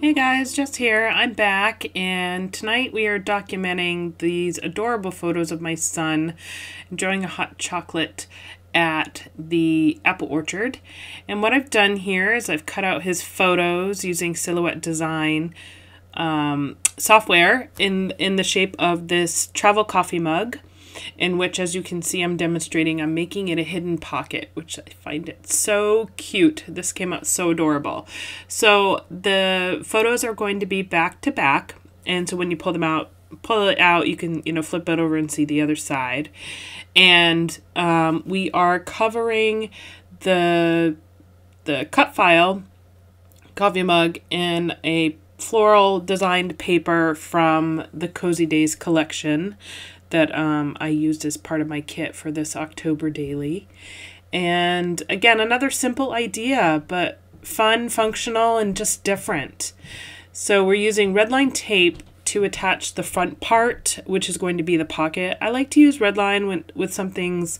Hey guys, Jess here. I'm back, and tonight we are documenting these adorable photos of my son enjoying a hot chocolate at the apple orchard. And what I've done here is I've cut out his photos using Silhouette Design um, software in in the shape of this travel coffee mug in which, as you can see, I'm demonstrating, I'm making it a hidden pocket, which I find it so cute. This came out so adorable. So the photos are going to be back to back. And so when you pull them out, pull it out, you can, you know, flip it over and see the other side. And um, we are covering the, the cut file coffee mug in a floral designed paper from the Cozy Days collection that um, I used as part of my kit for this October daily. And again, another simple idea, but fun, functional, and just different. So we're using red line tape to attach the front part, which is going to be the pocket. I like to use red line when, with something's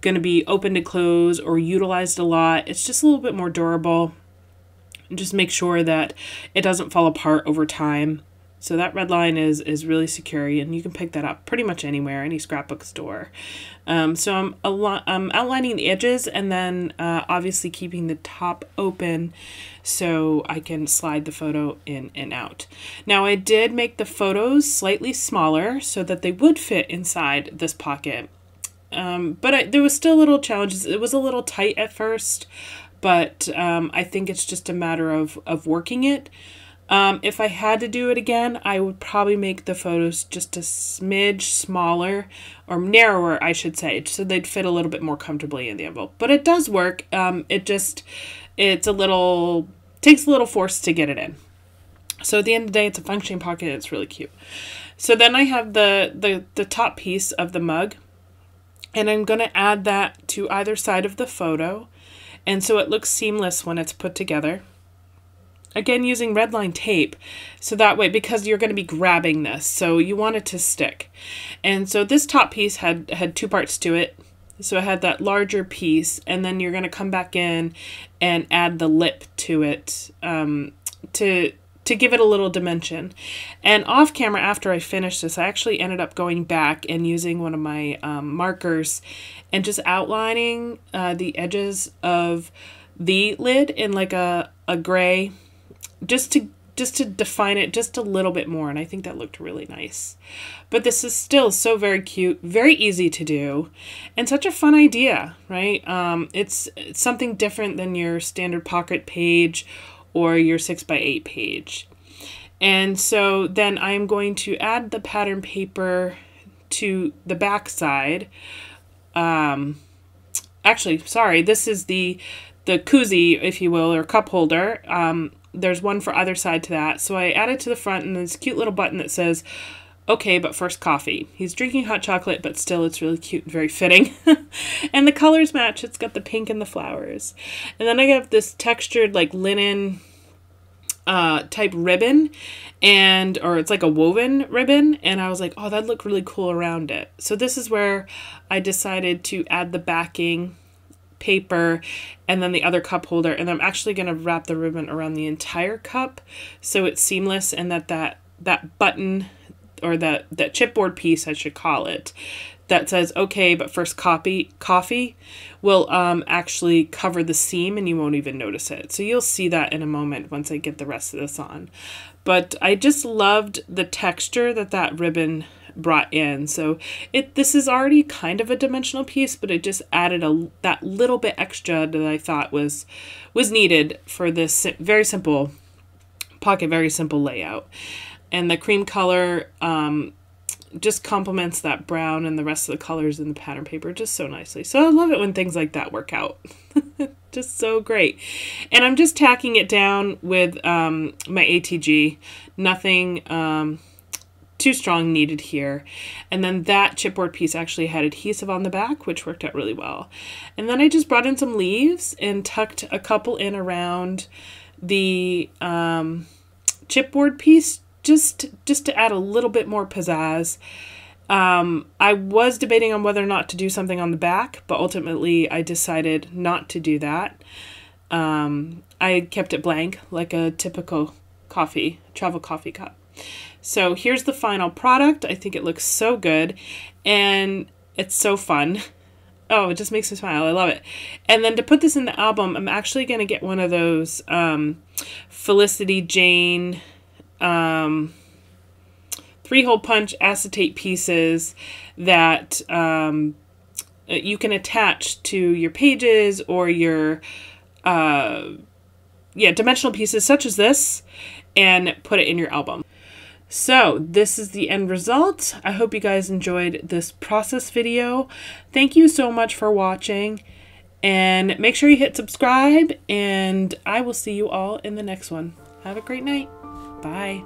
going to be open to close or utilized a lot. It's just a little bit more durable. Just make sure that it doesn't fall apart over time. So that red line is is really secure, and you can pick that up pretty much anywhere, any scrapbook store. Um, so I'm a lot, I'm outlining the edges, and then uh, obviously keeping the top open, so I can slide the photo in and out. Now I did make the photos slightly smaller so that they would fit inside this pocket. Um, but I, there was still little challenges. It was a little tight at first, but um, I think it's just a matter of of working it. Um, if I had to do it again, I would probably make the photos just a smidge smaller or narrower, I should say, so they'd fit a little bit more comfortably in the envelope. But it does work. Um, it just, it's a little, takes a little force to get it in. So at the end of the day, it's a functioning pocket. It's really cute. So then I have the, the, the top piece of the mug, and I'm going to add that to either side of the photo. And so it looks seamless when it's put together. Again, using red line tape. So that way, because you're going to be grabbing this, so you want it to stick. And so this top piece had, had two parts to it. So I had that larger piece, and then you're going to come back in and add the lip to it um, to to give it a little dimension. And off camera, after I finished this, I actually ended up going back and using one of my um, markers and just outlining uh, the edges of the lid in like a, a gray just to just to define it just a little bit more and I think that looked really nice. But this is still so very cute, very easy to do, and such a fun idea, right? Um, it's, it's something different than your standard pocket page or your 6 by 8 page. And so then I'm going to add the pattern paper to the back side. Um, actually, sorry, this is the the koozie, if you will, or cup holder. Um, there's one for either side to that. So I added it to the front and this cute little button that says, okay, but first coffee. He's drinking hot chocolate, but still it's really cute and very fitting. and the colors match. It's got the pink and the flowers. And then I have this textured like linen uh, type ribbon and or it's like a woven ribbon and I was like, oh, that'd look really cool around it. So this is where I decided to add the backing paper and then the other cup holder and I'm actually going to wrap the ribbon around the entire cup so it's seamless and that that that button or that that chipboard piece I should call it that says okay but first copy coffee will um, actually cover the seam and you won't even notice it so you'll see that in a moment once I get the rest of this on but I just loved the texture that that ribbon brought in. So it this is already kind of a dimensional piece, but it just added a that little bit extra that I thought was was needed for this very simple pocket, very simple layout. And the cream color um, just complements that brown and the rest of the colors in the pattern paper just so nicely. So I love it when things like that work out. just so great. And I'm just tacking it down with um, my ATG. Nothing um, too strong needed here. And then that chipboard piece actually had adhesive on the back, which worked out really well. And then I just brought in some leaves and tucked a couple in around the um, chipboard piece just just to add a little bit more pizzazz. Um, I was debating on whether or not to do something on the back, but ultimately I decided not to do that. Um, I kept it blank, like a typical coffee, travel coffee cup. So here's the final product. I think it looks so good and it's so fun. Oh, it just makes me smile. I love it. And then to put this in the album, I'm actually going to get one of those um, Felicity Jane um, three hole punch acetate pieces that um, you can attach to your pages or your uh, yeah dimensional pieces such as this and put it in your album. So this is the end result. I hope you guys enjoyed this process video. Thank you so much for watching and make sure you hit subscribe and I will see you all in the next one. Have a great night. Bye.